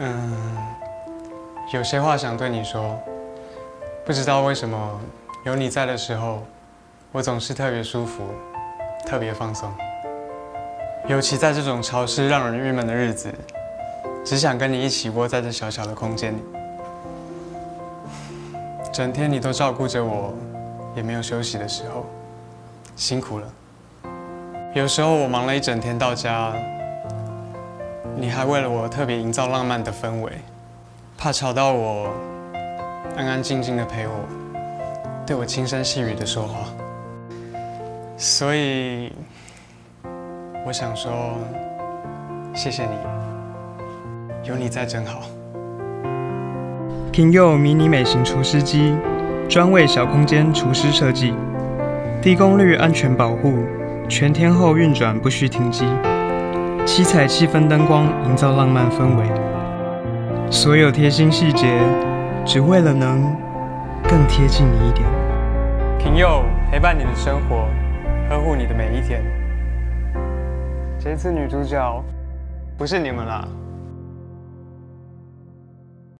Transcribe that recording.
嗯，有些话想对你说，不知道为什么有你在的时候，我总是特别舒服，特别放松。尤其在这种潮湿让人郁闷的日子，只想跟你一起窝在这小小的空间里，整天你都照顾着我，也没有休息的时候，辛苦了。有时候我忙了一整天到家。你还为了我特别营造浪漫的氛围，怕吵到我，安安静静的陪我，对我轻声细语的说话。所以，我想说，谢谢你，有你在真好。平柚迷你美型除湿机，专为小空间除湿设计，低功率安全保护，全天候运转不需停机。七彩气氛灯光营造浪漫氛围，所有贴心细节，只为了能更贴近你一点。平佑陪伴你的生活，呵护你的每一天。这次女主角不是你们啦。